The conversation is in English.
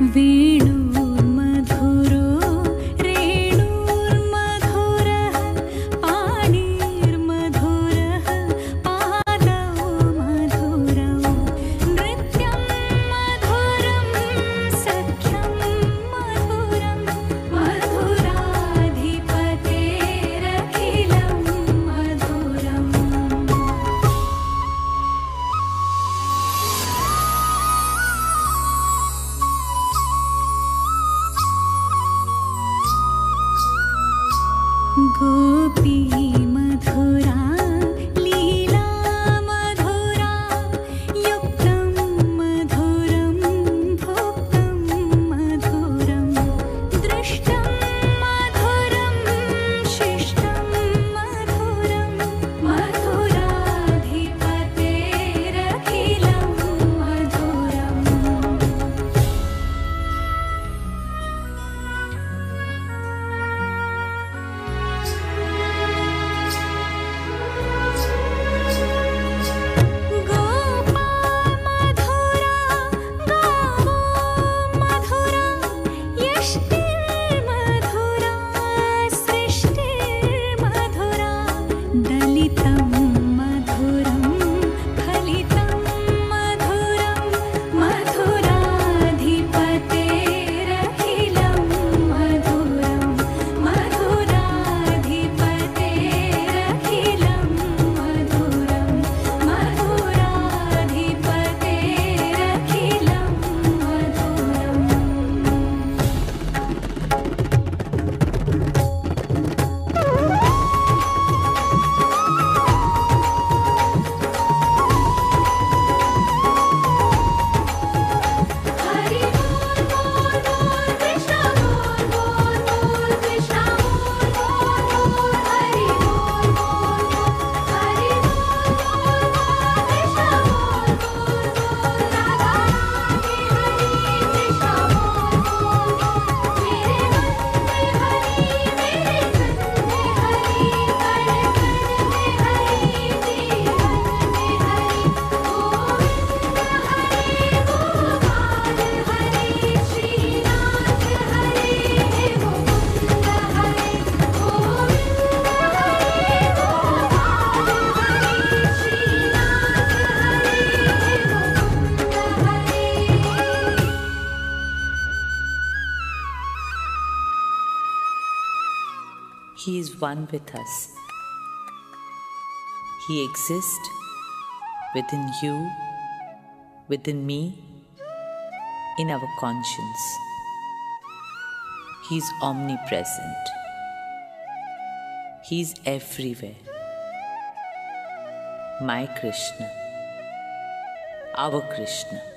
വീണു. He is one with us. He exists within you, within me, in our conscience. He is omnipresent. He is everywhere. My Krishna, our Krishna.